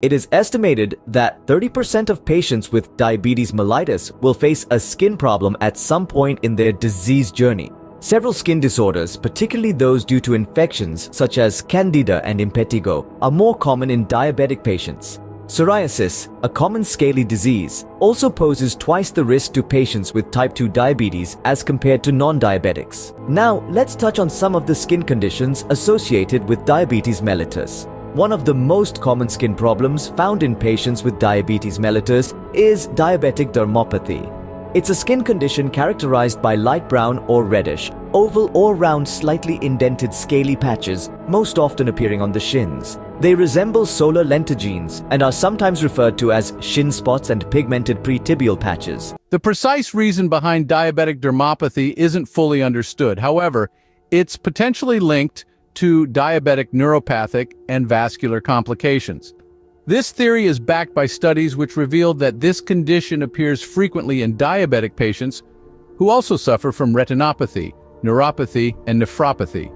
It is estimated that 30% of patients with diabetes mellitus will face a skin problem at some point in their disease journey. Several skin disorders, particularly those due to infections such as candida and impetigo, are more common in diabetic patients. Psoriasis, a common scaly disease, also poses twice the risk to patients with type 2 diabetes as compared to non-diabetics. Now, let's touch on some of the skin conditions associated with diabetes mellitus. One of the most common skin problems found in patients with diabetes mellitus is diabetic dermopathy. It's a skin condition characterized by light brown or reddish, oval or round slightly indented scaly patches, most often appearing on the shins. They resemble solar lentigines and are sometimes referred to as shin spots and pigmented pretibial patches. The precise reason behind diabetic dermopathy isn't fully understood. However, it's potentially linked to diabetic neuropathic and vascular complications. This theory is backed by studies which revealed that this condition appears frequently in diabetic patients who also suffer from retinopathy, neuropathy, and nephropathy.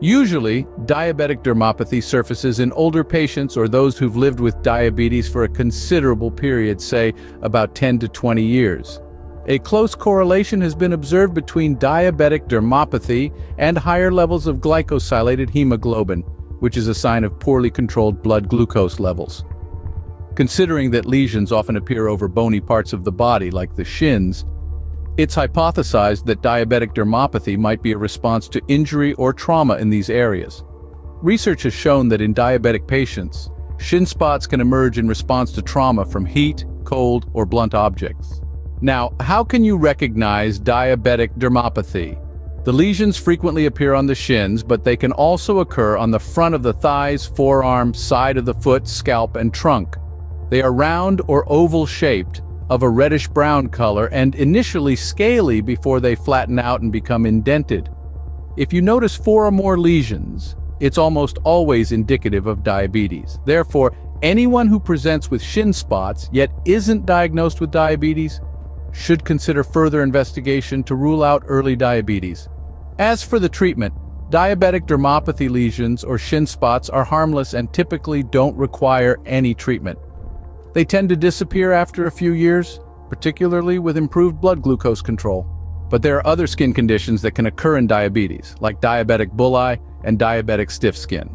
Usually, diabetic dermopathy surfaces in older patients or those who've lived with diabetes for a considerable period, say about 10 to 20 years. A close correlation has been observed between diabetic dermopathy and higher levels of glycosylated hemoglobin, which is a sign of poorly controlled blood glucose levels. Considering that lesions often appear over bony parts of the body, like the shins, it's hypothesized that diabetic dermopathy might be a response to injury or trauma in these areas. Research has shown that in diabetic patients, shin spots can emerge in response to trauma from heat, cold, or blunt objects. Now, how can you recognize diabetic dermopathy? The lesions frequently appear on the shins, but they can also occur on the front of the thighs, forearm, side of the foot, scalp, and trunk. They are round or oval-shaped, of a reddish-brown color, and initially scaly before they flatten out and become indented. If you notice four or more lesions, it's almost always indicative of diabetes. Therefore, anyone who presents with shin spots yet isn't diagnosed with diabetes should consider further investigation to rule out early diabetes. As for the treatment, diabetic dermopathy lesions or shin spots are harmless and typically don't require any treatment. They tend to disappear after a few years, particularly with improved blood glucose control. But there are other skin conditions that can occur in diabetes, like diabetic bullae and diabetic stiff skin.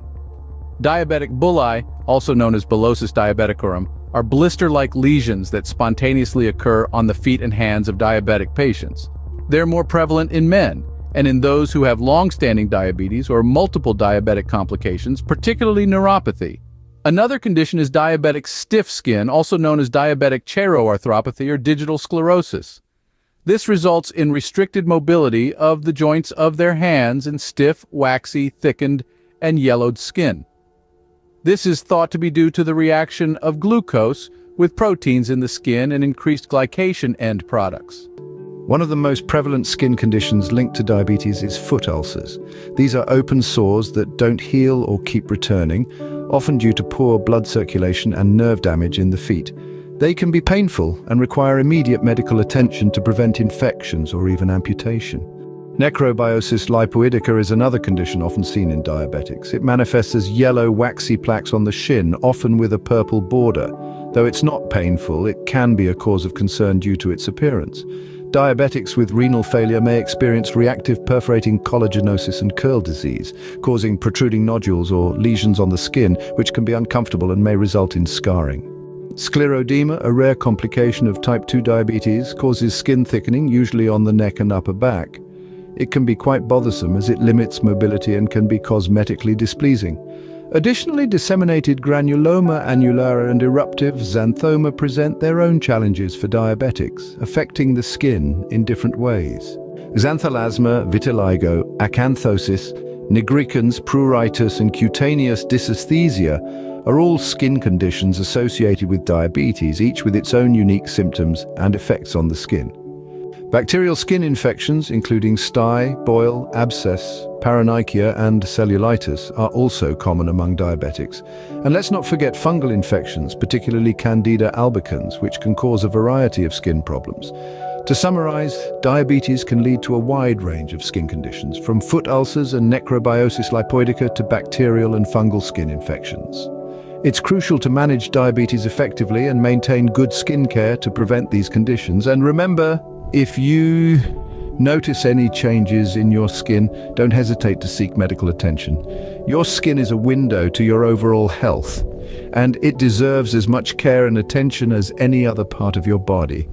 Diabetic bullae, also known as bullosis diabeticorum, are blister-like lesions that spontaneously occur on the feet and hands of diabetic patients. They're more prevalent in men, and in those who have long-standing diabetes or multiple diabetic complications, particularly neuropathy. Another condition is diabetic stiff skin, also known as diabetic cheiroarthropathy or digital sclerosis. This results in restricted mobility of the joints of their hands and stiff, waxy, thickened, and yellowed skin. This is thought to be due to the reaction of glucose with proteins in the skin and increased glycation end products. One of the most prevalent skin conditions linked to diabetes is foot ulcers. These are open sores that don't heal or keep returning, often due to poor blood circulation and nerve damage in the feet. They can be painful and require immediate medical attention to prevent infections or even amputation. Necrobiosis lipoidica is another condition often seen in diabetics. It manifests as yellow, waxy plaques on the shin, often with a purple border. Though it's not painful, it can be a cause of concern due to its appearance. Diabetics with renal failure may experience reactive perforating collagenosis and Kyrle disease, causing protruding nodules or lesions on the skin, which can be uncomfortable and may result in scarring. Scleredema, a rare complication of type 2 diabetes, causes skin thickening, usually on the neck and upper back. It can be quite bothersome as it limits mobility and can be cosmetically displeasing. Additionally, disseminated granuloma annulare and eruptive xanthoma present their own challenges for diabetics, affecting the skin in different ways. Xanthelasma, vitiligo, acanthosis, nigricans, pruritus and cutaneous dysesthesia are all skin conditions associated with diabetes, each with its own unique symptoms and effects on the skin. Bacterial skin infections, including stye, boil, abscess, paronychia and cellulitis, are also common among diabetics. And let's not forget fungal infections, particularly Candida albicans, which can cause a variety of skin problems. To summarize, diabetes can lead to a wide range of skin conditions, from foot ulcers and necrobiosis lipoidica to bacterial and fungal skin infections. It's crucial to manage diabetes effectively and maintain good skin care to prevent these conditions. And remember, if you notice any changes in your skin, don't hesitate to seek medical attention. Your skin is a window to your overall health, and it deserves as much care and attention as any other part of your body.